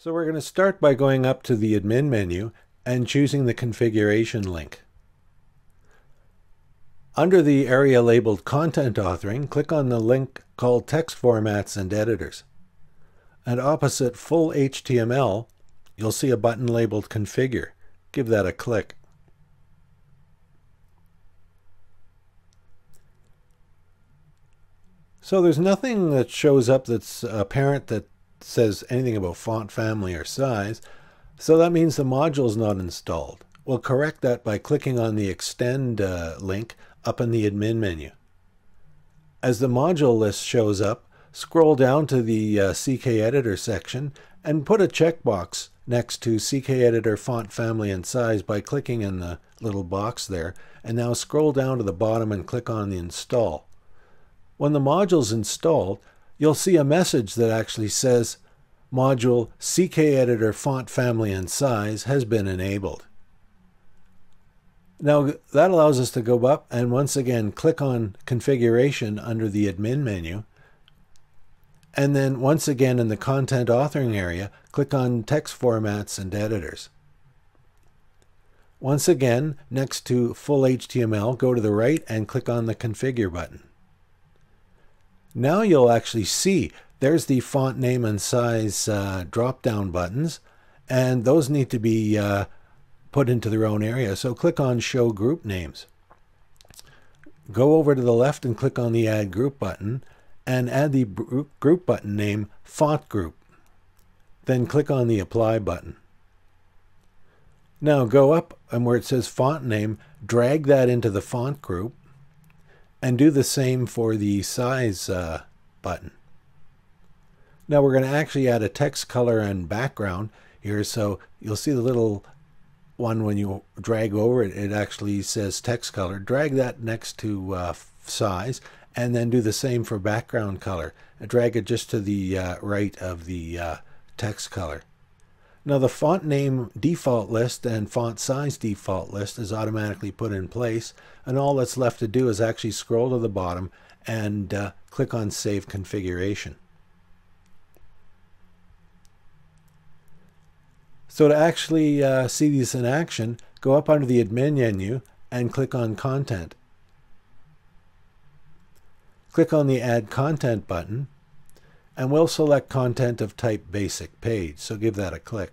So we're going to start by going up to the admin menu and choosing the configuration link. Under the area labeled Content Authoring, click on the link called Text Formats and Editors. And opposite Full HTML, you'll see a button labeled Configure. Give that a click. So there's nothing that shows up that's apparent that says anything about font family or size, so that means the module is not installed. We'll correct that by clicking on the Extend uh, link up in the admin menu. As the module list shows up, scroll down to the uh, CKEditor section and put a checkbox next to CKEditor font family and size by clicking in the little box there, and now scroll down to the bottom and click on the Install. When the module is installed, you'll see a message that actually says module CKEditor font family and size has been enabled. Now that allows us to go up and once again click on configuration under the admin menu and then once again in the content authoring area click on text formats and editors. Once again next to full HTML go to the right and click on the configure button. Now you'll actually see there's the font name and size uh, drop down buttons and those need to be uh, put into their own area. So click on show group names. Go over to the left and click on the add group button and add the group button name font group. Then click on the apply button. Now go up and where it says font name, drag that into the font group and do the same for the size uh, button. Now we're going to actually add a text color and background here. So you'll see the little one when you drag over it, it actually says text color. Drag that next to uh, size and then do the same for background color. Drag it just to the uh, right of the uh, text color. Now the font name default list and font size default list is automatically put in place and all that's left to do is actually scroll to the bottom and uh, click on Save Configuration. So to actually uh, see these in action, go up under the admin menu and click on Content. Click on the Add Content button and we'll select content of type basic page. So give that a click.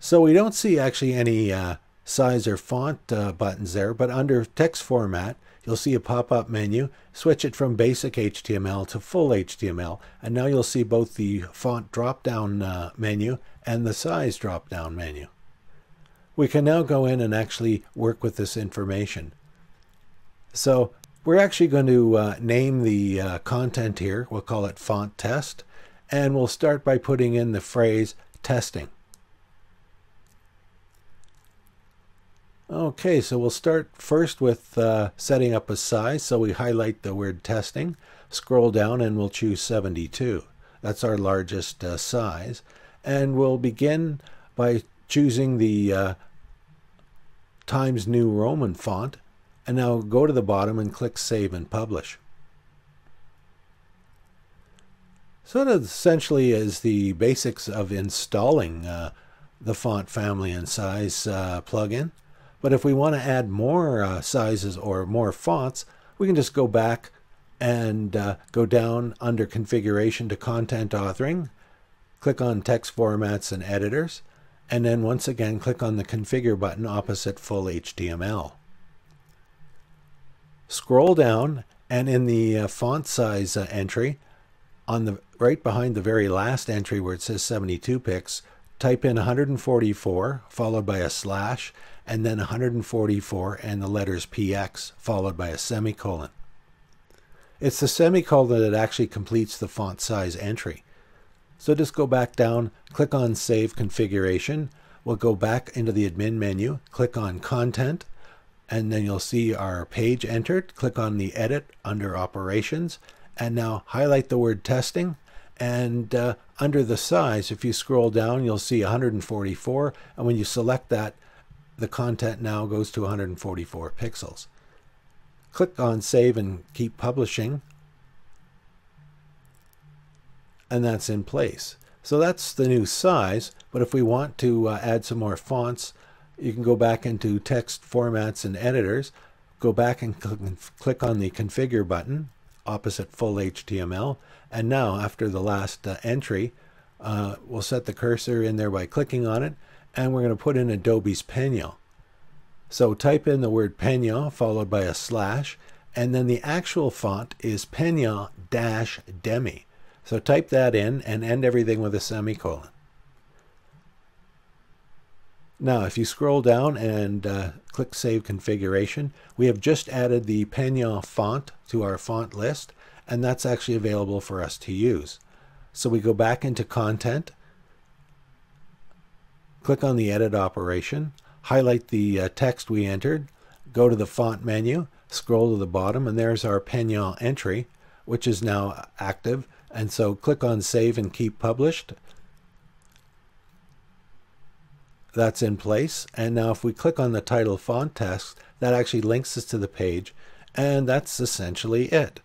So we don't see actually any uh, size or font uh, buttons there, but under text format, you'll see a pop-up menu. Switch it from basic HTML to full HTML, and now you'll see both the font drop-down uh, menu and the size drop-down menu. We can now go in and actually work with this information. So we're actually going to uh, name the uh, content here. We'll call it font test. And we'll start by putting in the phrase testing. Okay, so we'll start first with uh, setting up a size. So we highlight the word testing, scroll down, and we'll choose 72. That's our largest uh, size. And we'll begin by choosing the uh, Times New Roman font and now go to the bottom and click Save and Publish. So that essentially is the basics of installing uh, the font family and size uh, plugin. But if we want to add more uh, sizes or more fonts, we can just go back and uh, go down under configuration to content authoring, click on text formats and editors, and then once again click on the configure button opposite full HTML. Scroll down and in the uh, font size uh, entry, on the right behind the very last entry where it says 72 pix, type in 144 followed by a slash and then 144 and the letters px followed by a semicolon. It's the semicolon that actually completes the font size entry. So just go back down, click on Save Configuration. We'll go back into the admin menu, click on Content, and then you'll see our page entered. Click on the edit under operations and now highlight the word testing and uh, under the size if you scroll down you'll see 144 and when you select that the content now goes to 144 pixels. Click on save and keep publishing and that's in place. So that's the new size, but if we want to uh, add some more fonts, you can go back into text formats and editors, go back and cl click on the configure button opposite full HTML, and now after the last uh, entry, uh, we'll set the cursor in there by clicking on it, and we're going to put in Adobe's Peignot. So type in the word Peignot followed by a slash, and then the actual font is Peignot-Demi. So type that in and end everything with a semicolon. Now, if you scroll down and uh, click Save Configuration, we have just added the Peignot font to our font list, and that's actually available for us to use. So we go back into Content, click on the Edit operation, highlight the uh, text we entered, go to the Font menu, scroll to the bottom, and there's our Peignot entry, which is now active. And so click on Save and Keep Published, that's in place. And now if we click on the title font text, that actually links us to the page. And that's essentially it.